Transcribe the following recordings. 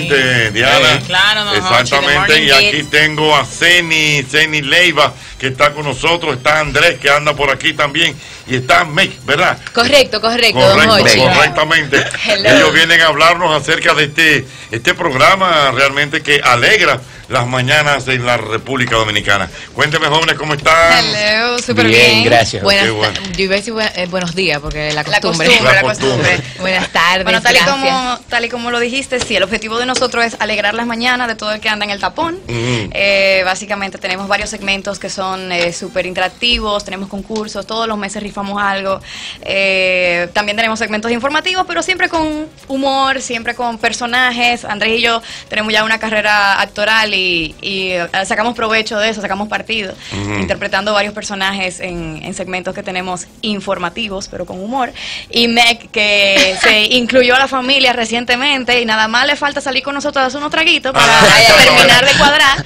Diana. Claro, no, Exactamente, y aquí tengo a Ceni, Ceni Leiva, que está con nosotros, está Andrés, que anda por aquí también, y está Meg, ¿verdad? Correcto, correcto, Correcto, correctamente. Ellos vienen a hablarnos acerca de este, este programa realmente que alegra las mañanas en la República Dominicana. Cuénteme, jóvenes, ¿cómo están? Hello, súper bien, bien. gracias. Buenas, bueno. Yo iba a decir eh, buenos días, porque la costumbre. La costumbre, Buenas tardes, Bueno, tal y, como, tal y como lo dijiste, sí, el objetivo de nosotros es alegrar las mañanas de todo el que anda en el tapón. eh, básicamente tenemos varios segmentos que son eh, súper interactivos, tenemos concursos, todos los meses rifamos algo. Eh, también tenemos segmentos informativos, pero siempre con humor, siempre con personajes. Andrés y yo tenemos ya una carrera actoral y y, eh, sacamos provecho de eso, sacamos partido, interpretando varios personajes en, segmentos que tenemos informativos, pero con humor. Y Meg, que se incluyó a la familia recientemente y nada más le falta salir con nosotros a hacer unos traguitos para ah, terminar de cuadrar.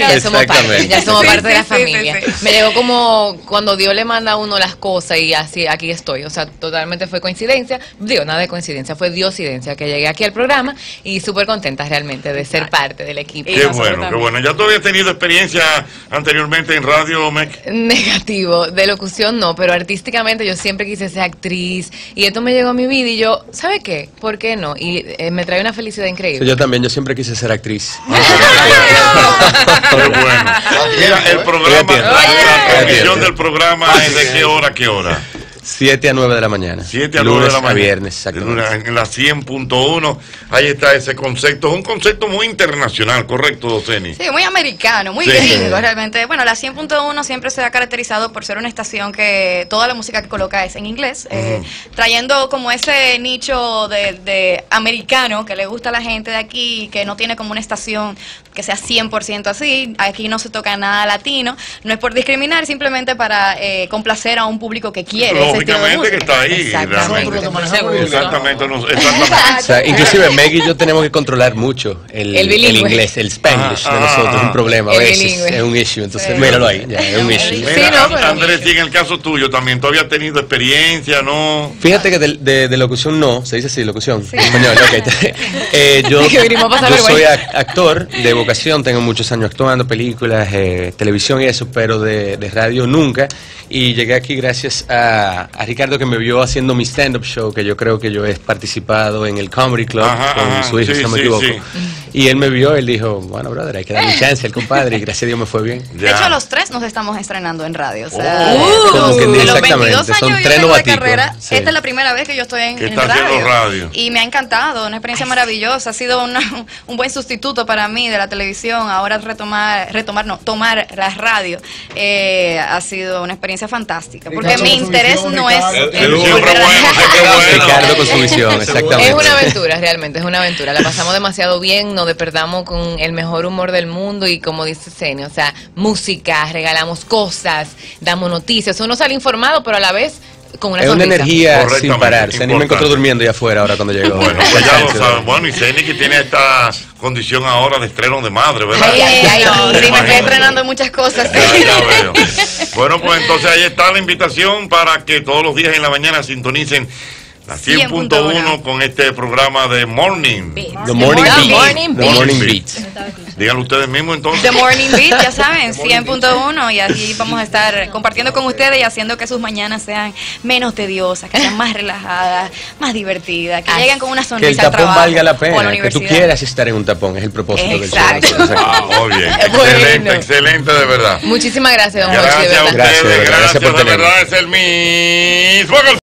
Pero ya somos parte, ya somos parte de la familia. Me llegó como cuando Dios le manda a uno las cosas y así aquí estoy. O sea, totalmente fue coincidencia. Digo, nada de coincidencia, fue diosidencia que llegué aquí al programa y súper contenta realmente de ser parte parte del equipo. Qué bueno, qué bueno. ¿Ya tú habías tenido experiencia anteriormente en radio, Mec? Negativo, de locución no, pero artísticamente yo siempre quise ser actriz y esto me llegó a mi vida y yo, ¿sabe qué? ¿Por qué no? Y eh, me trae una felicidad increíble. yo también, yo siempre quise ser actriz. qué bueno. Mira, el programa, transmisión del programa es de qué hora a qué hora. 7 a 9 de la mañana. 7 a 9 de la mañana. viernes, exactamente. En la 100.1, ahí está ese concepto. Es un concepto muy internacional, ¿correcto, Doceni? Sí, muy americano, muy gringo, realmente. Bueno, la 100.1 siempre se ha caracterizado por ser una estación que toda la música que coloca es en inglés, eh, trayendo como ese nicho de, de, americano que le gusta a la gente de aquí, que no tiene como una estación que sea 100% así. Aquí no se toca nada latino. No es por discriminar, simplemente para eh, complacer a un público que quiere. Lógicamente que está ahí. Exactamente. Exactamente. inclusive Meg y yo tenemos que controlar mucho el, el, inglés, el spanglish de nosotros. Es un problema a veces. Es un issue. Entonces, míralo ahí. Ya, es un issue. Andrés, y en el caso tuyo también, ¿tú habías tenido experiencia, no? Fíjate que de, de, locución no, se dice así, locución. Español, eh, yo, yo soy actor de vocación, tengo muchos años actuando, películas, eh, televisión y eso, pero de, de radio nunca. Y llegué aquí gracias a, a, Ricardo que me vio haciendo mi stand-up show, que yo creo que yo he participado en el Comedy Club con su hijo, si no me equivoco. Y él me vio, él dijo, bueno, brother, hay que darle chance al compadre, y gracias a Dios me fue bien. De hecho, los tres nos estamos estrenando en radio. O sea, oh. que, exactamente, son tres carrera, esta es la primera vez que yo estoy en, radio, Y me ha encantado, una experiencia maravillosa, ha sido un buen sustituto para mí de la televisión, ahora retomar, retomar no, tomar la radio, eh, ha sido una experiencia fantástica, porque mi interés no es... Ricardo con su visión, exactamente. Es una aventura, realmente, es una aventura, la pasamos demasiado bien, nos despertamos con el mejor humor del mundo y como dice Senio, o sea, música, regalamos cosas, damos noticias, uno sale informado, pero a la vez con una es una energía sin parar. Ceni me encontró durmiendo ya afuera ahora cuando llegó. Bueno, pues ya lo saben. Bueno, y Ceni que tiene esta condición ahora de estreno de madre, ¿verdad? Ay, ay, ay, no, sí, me estoy estrenando muchas cosas. Bueno, pues entonces ahí está la invitación para que todos los días en la mañana sintonicen 100.1 con este programa de Morning. The Morning, Beat. The Morning Beat. Díganlo ustedes mismos entonces. The Morning Beat, ya saben, 100.1 y así vamos a estar compartiendo con ustedes y haciendo que sus mañanas sean menos tediosas, que sean más relajadas, más divertidas, que lleguen con una sonrisa Que el tapón valga la pena, que tú quieras estar en un tapón, es el propósito Exacto. del show. Ah, muy bien, excelente, excelente de verdad. Muchísimas gracias, don Gracias a ustedes, gracias, gracias, por de verdad es el mismo